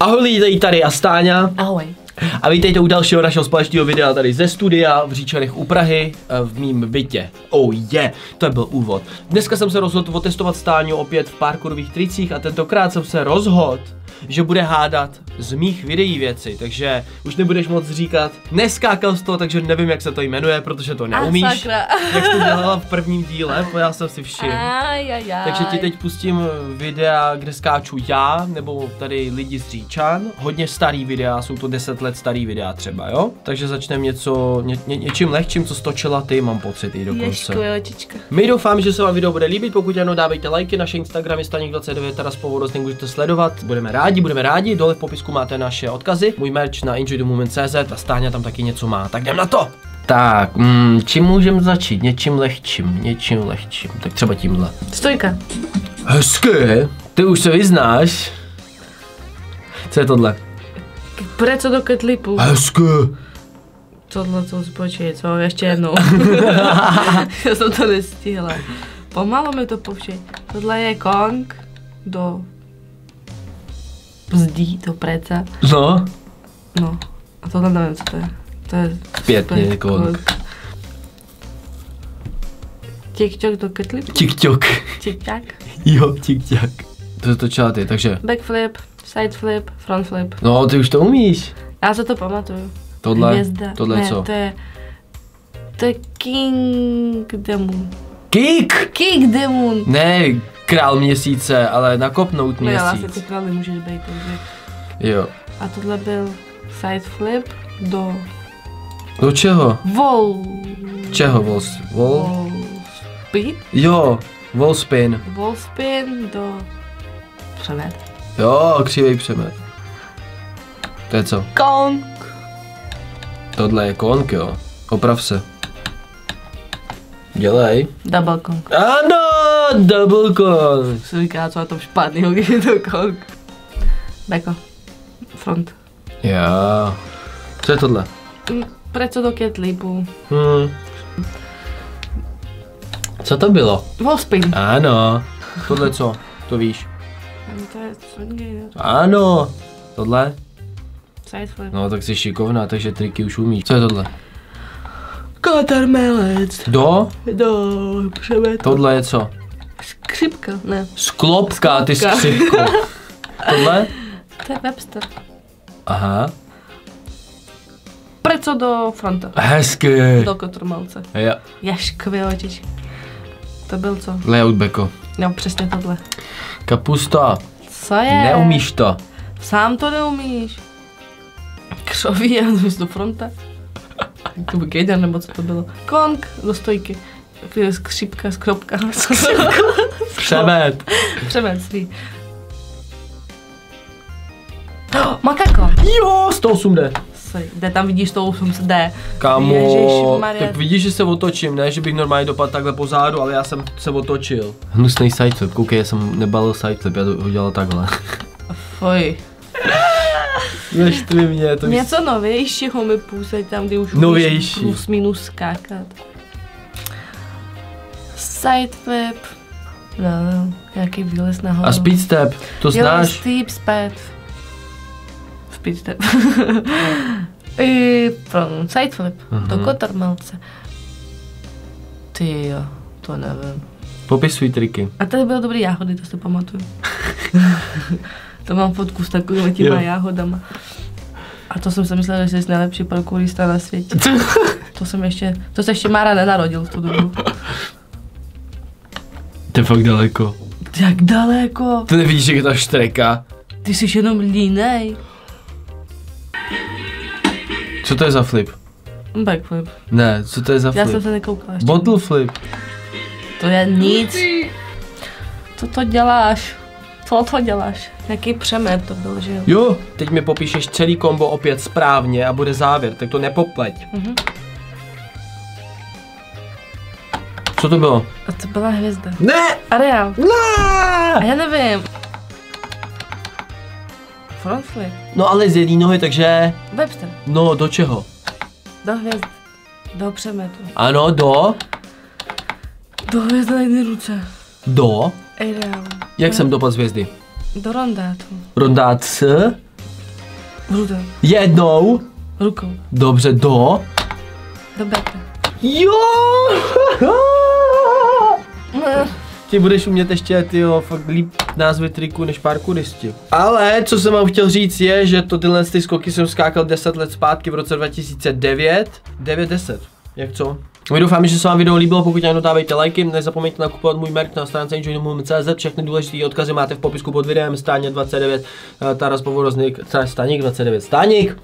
Ahoj lidi, tady Astáňa. Ahoj. A vítejte u dalšího našeho společného videa tady ze studia v Říčanech u Prahy eh, v mým bytě. Oh yeah, to byl úvod. Dneska jsem se rozhodl otestovat Stáňu opět v parkourových tricích a tentokrát jsem se rozhodl, že bude hádat z mých videí věci, takže už nebudeš moc říkat, neskákal z toho, takže nevím, jak se to jmenuje, protože to neumíš. A sakra. jak jsi to dělala v prvním díle, to já jsem si všiml. Takže ti teď pustím videa, kde skáču já, nebo tady lidi z Říčan. Hodně starý videa, jsou to 10 let starý videa třeba, jo? Takže začneme něco, ně, ně, něčím lehčím, co stočila ty, mám pocit i dokonce. Ježku, My doufám, že se vám video bude líbit, pokud ano, dávejte lajky, naše Instagram je staněk29, teda spolu můžete sledovat, budeme rádi, budeme rádi, dole v popisku máte naše odkazy, můj merch na enjoythemoment.cz a Stáňa tam taky něco má, tak jdem na to! Tak, mm, čím můžeme začít? Něčím lehčím, něčím lehčím, tak třeba tímhle. Stojka. Hezké, ty už se vyznáš. Co je tohle? Preco do ketlipu. Hezké. Tohle to spočí, co? Ještě jednou. Já jsem to nestihla. Pomalu mi to povšej. Tohle je kong do zdí, do preca. No, No. A tohle nevím, co to je. To je Zpětně kong. Tik-tok do ketlipu. tik-tok. Tik-tak. Jo, tik-tak. To točila ty, takže. Backflip, side flip, front flip. No, ty už to umíš. Já se to pamatuju. Tohle, Hvězda. tohle ne, co? To je, to je King Demon. Kick! King Demon. Ne, král měsíce, ale nakopnout No jo, vlastně ty měsíc. králi můžeš být, takže. Jo. A tohle byl side flip do Do čeho? wall. Čeho, wall, wall? Wall speed. Jo, wall spin. Wall spin do přemet. Jo, křivej přemet. To je co? Kong. Tohle je konk, jo. Oprav se. Dělej. Double Kong. Ano, double konk. Se říká, co je to špatného, když je to Kong. Beko. Front. Jo. Co je tohle? Preco do ketlipu. Hm. Co to bylo? Wall spin. Ano. Tohle co? To víš. To je co. Ano. Tohle? Side flip. No tak jsi šikovná, takže triky už umíš. Co je tohle? Kotermelec. Do? Do přemet. Tohle je co? Skřipka, ne. Sklopka, ty skřivko. Tohle? To je Webster. Aha. Preco do fronta. Hezky. Do kotrmelce. Jo. Jaškově očič. To byl co? Layout beko. No přesně tohle. Kapusta. Co je? Neumíš to. Sám to neumíš. Křoví, já do fronta. To byl kejder, nebo co to bylo? Kong do stojky. Skřipka, skropka. Přemet. Přemet svý. Oh, makako. Jo, 108 jde. Sorry, Kde tam vidíš to 8D. Kámo, Ježišmarja. tak vidíš, že se otočím, ne, že bych normálně dopadl takhle pozadu, ale já jsem se otočil. Hnusný sideflip, koukej, já jsem nebalil sideflip, já to udělal takhle. Fuj. Neštvi mě, to Něco novějšího mi půjde tam, kdy už Novější. můžeš plus minus skákat. Side flip. No, nějaký výlez nahoru. A speed step, to Jo, znáš? steep speed. Speed step. I front side flip. Do Mhm. kotarmelce. Ty jo, to nevím. Popisuj triky. A tady byly dobrý jáhody, to si pamatuju. to mám fotku s takovými těma Jo. jáhodama. A to jsem si myslela, že jsi nejlepší parkourista na světě. to jsem ještě, to se ještě Mára nenarodil v tu dobu. To je fakt daleko. Jak daleko? To nevidíš, jak je ta štreka? Ty jsi jenom línej. Co to je za flip? Backflip. Ne, co to je za Já jsem flip? se nekoukala ještě. Bottle flip. To je nic. Co to děláš? Co to děláš? Jaký přemet to byl, že jo? Jo, teď mi popíšeš celý kombo opět správně a bude závěr, tak to nepopleť. Mhm. Co to bylo? A to byla hvězda. Ne! Areál. A Ne! já nevím. Front flip. No ale z jedné nohy, takže... Webster. No, do čeho? Do hvězd. Do přemetu. Ano, do... Do hvězd na jedné ruce. Do... Jak jsem dopadl z hvězdy? Do rondátu. Rondát s... Brudem. Jednou. Rukou. Dobře, do. Do beta. Jo! Ty budeš umět ještě ty fakt líp názvy triků než parkouristi. Ale co jsem vám chtěl říct je, že to tyhle ty skoky jsem skákal 10 let zpátky v roce 2009. 9-10. Jak co? My doufám, že se vám video líbilo, pokud ano, dávejte lajky, nezapomeňte nakupovat můj merch na stránce enjoynomovement.cz, všechny důležité odkazy máte v popisku pod videem, stáně 29, eh, Taras Povoroznik, Staník 29, Staník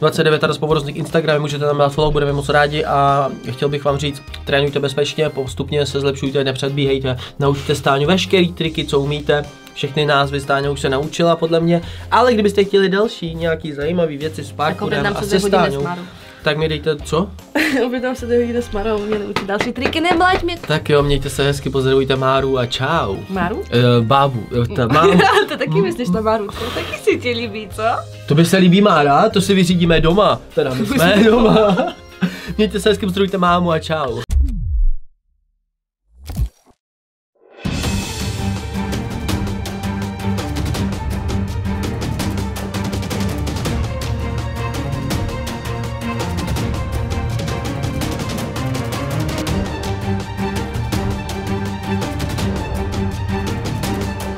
29 Taras Povoroznik Instagram, můžete tam dát follow, budeme moc rádi. A chtěl bych vám říct, trénujte bezpečně, postupně se zlepšujte, nepředbíhejte, naučte Stáňu veškerý triky, co umíte, všechny názvy Stáňa už se naučila podle mě, ale kdybyste chtěli další nějaký zajímavý věci s Tak parkourem a se Stáňou. Tak mi dejte co? Objednám se hodiny s Marou, mě naučit další triky, neblaď mě. Tak jo, mějte se hezky, pozdravujte Máru a čau. Maru? Uh, bábu, ta mám, to taky myslíš na Maru, to taky si ti líbí, co? to by se líbí Mára, to si vyřídíme doma, teda my jsme doma. Mějte se hezky, pozdravujte mámu a čau.